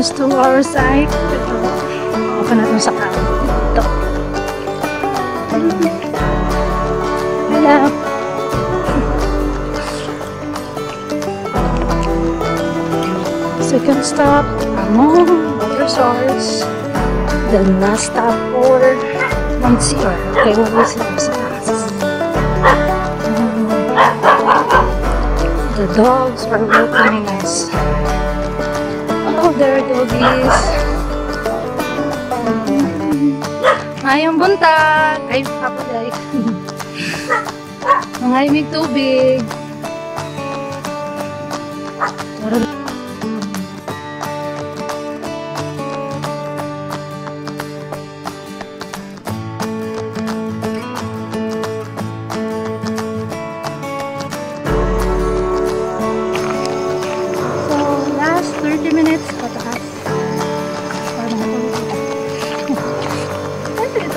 Almost 2 hours ay. Ito. Hello. Second stop, Among Water Source. Then last stop for Monsignor. Okay, what was it? Sa. The dogs are welcoming us. order to this. Ngayong buntag. Ay, ako eh. guys. Mga tubig. Charot.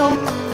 Ano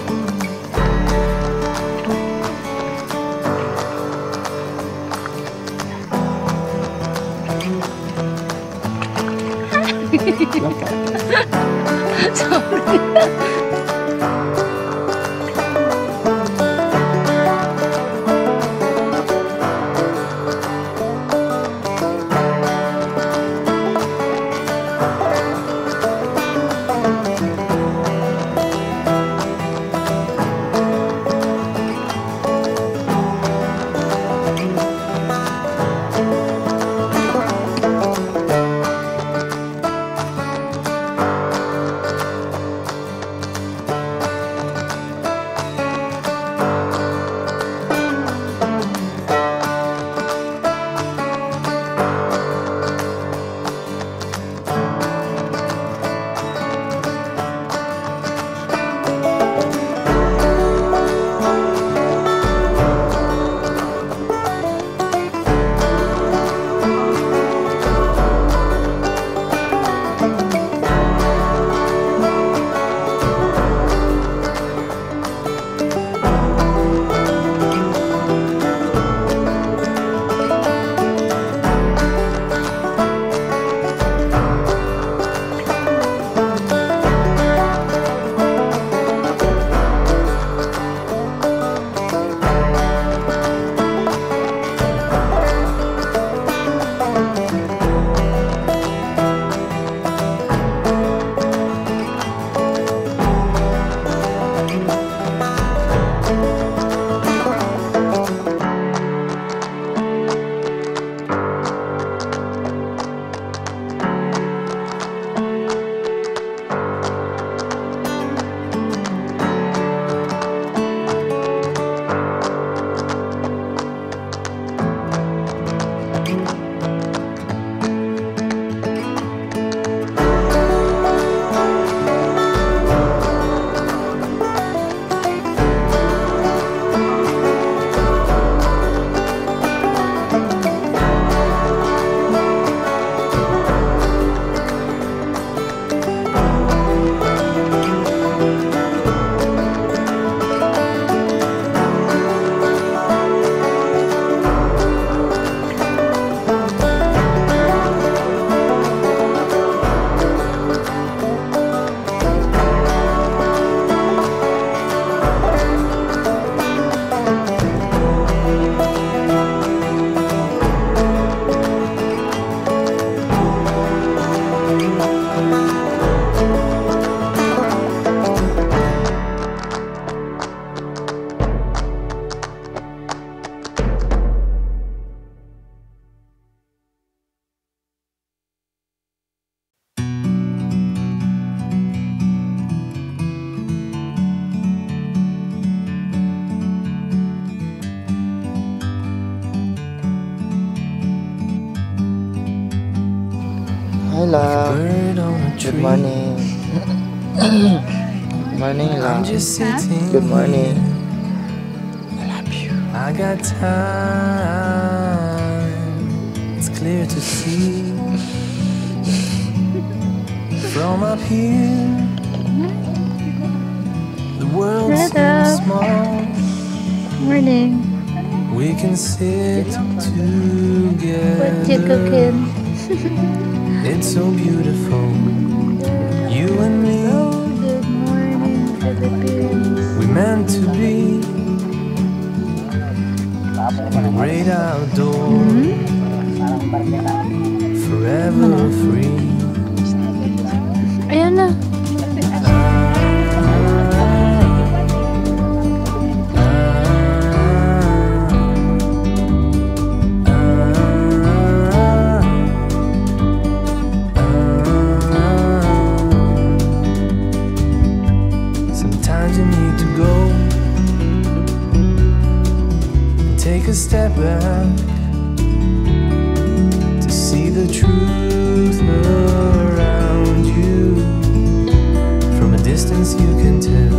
Hi, love. Bird on. Good morning. morning, I'm love. just sitting. Good morning. I love you. I got time. It's clear to see. From up here, the world Shut seems up. small. Morning. We can sit together. What you together cooking? It's so beautiful. You and me, we meant to be in great outdoors, forever free. Ayan. Distance, you can tell.